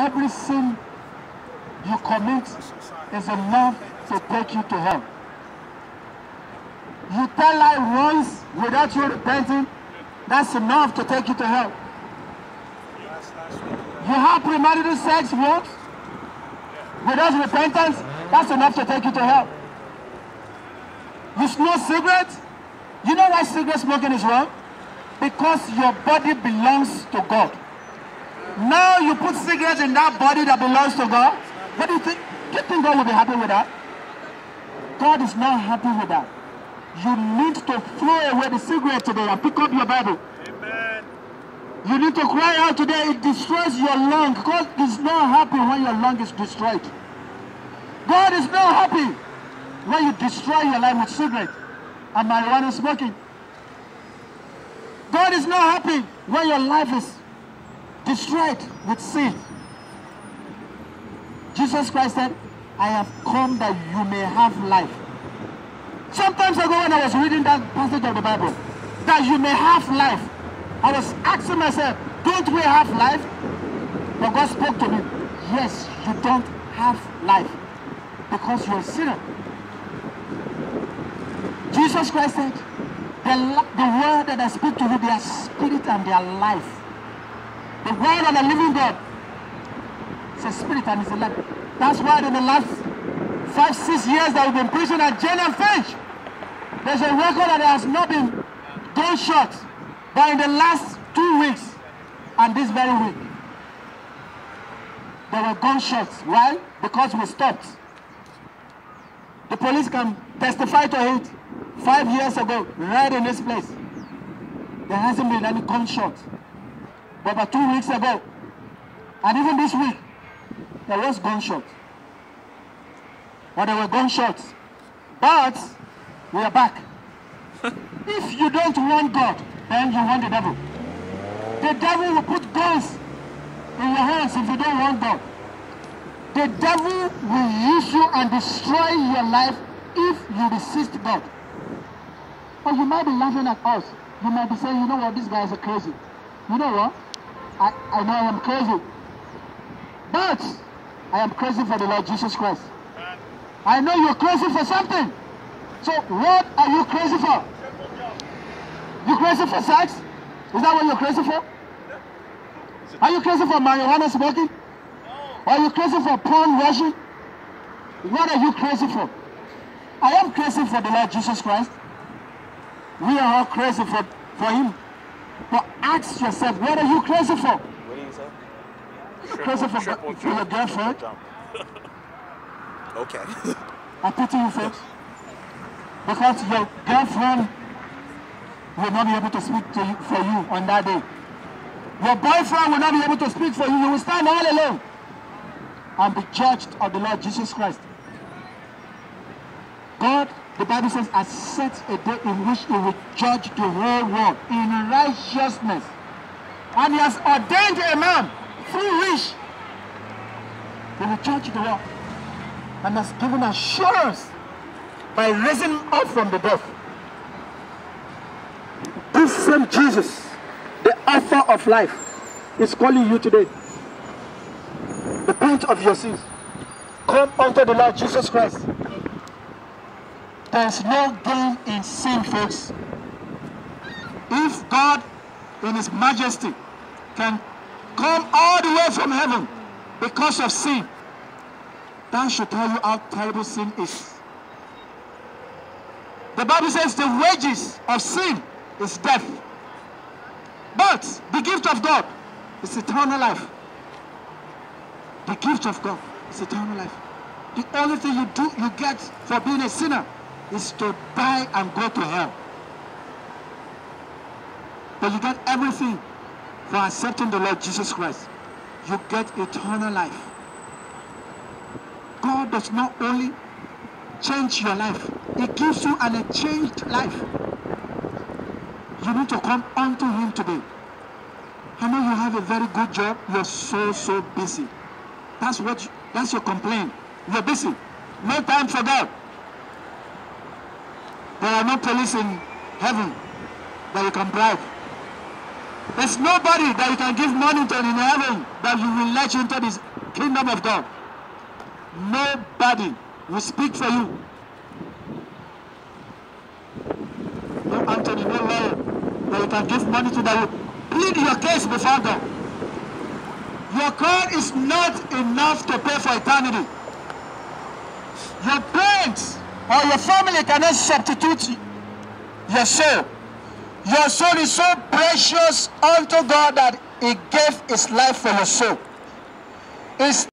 every sin you commit is enough to take you to hell. You tell lie once without you repenting, that's enough to take you to hell. You have premarital sex once without repentance, that's enough to take you to hell. You smoke cigarettes, you know why cigarette smoking is wrong? Because your body belongs to God. Now you put cigarettes in that body that belongs to God. What do you think? Do you think God will be happy with that? God is not happy with that. You need to throw away the cigarette today and pick up your Bible. Amen. You need to cry out today. It destroys your lung. God is not happy when your lung is destroyed. God is not happy when you destroy your life with cigarette and marijuana smoking. God is not happy when your life is destroyed with sin. Jesus Christ said, I have come that you may have life. Sometimes ago when I was reading that passage of the Bible, that you may have life, I was asking myself, don't we have life? But God spoke to me, yes, you don't have life because you're a sinner. Jesus Christ said, the, the word that I speak to you, they are spirit and they are life. The word of the living God It's a spirit and is a life. That's why in the last five, six years that we've been preaching at Jane and Finch, there's a record that there has not been gunshot. But in the last two weeks and this very week, there were gunshots. Why? Because we stopped. The police can testify to it. Five years ago, right in this place, there hasn't been any gunshot. But about two weeks ago, and even this week, there was gunshots. But there were gunshots. But we are back. if you don't want God, then you want the devil. The devil will put guns in your hands if you don't want God. The devil will use you and destroy your life if you resist God. But you might be laughing at us. You might be saying, you know what, these guys are crazy. You know what? I, I know I am crazy. But I am crazy for the Lord Jesus Christ. I know you're crazy for something. So what are you crazy for? You crazy for sex? Is that what you're crazy for? Are you crazy for marijuana smoking? Are you crazy for porn watching? What are you crazy for? I am crazy for the Lord Jesus Christ. We are all crazy for, for him. But ask yourself, what are you crazy for? What do you say? You're crazy for, Triple for your girlfriend? Okay. I pity you folks. Because your girlfriend will not be able to speak to you, for you on that day. Your boyfriend will not be able to speak for you. You will stand all alone and be judged of the Lord Jesus Christ. God, the Bible says, has set a day in which he will judge the whole world in righteousness. And he has ordained a man through which he will judge the world and has given assurance by raising up from the dead. This same Jesus, the author of life, is calling you today. Repent of your sins. Come unto the Lord Jesus Christ. There is no gain in sin, folks. If God, in His majesty, can come all the way from heaven because of sin, that should tell you how terrible sin is. The Bible says the wages of sin is death. But the gift of God is eternal life. The gift of God is eternal life. The only thing you do you get for being a sinner is to die and go to hell. But you get everything for accepting the Lord Jesus Christ. You get eternal life. God does not only change your life, He gives you an changed life. You need to come unto Him today. I know you have a very good job. You're so, so busy. That's what, you, that's your complaint. You're busy. No time for God. There are no police in heaven that you can bribe. There's nobody that you can give money to in heaven that you will let you into this kingdom of God. Nobody will speak for you. No Anthony, no lawyer that you can give money to that will plead your case before God. Your call is not enough to pay for eternity. Your parents or your family cannot substitute your soul. Your soul is so precious unto God that He gave His life for your soul. It's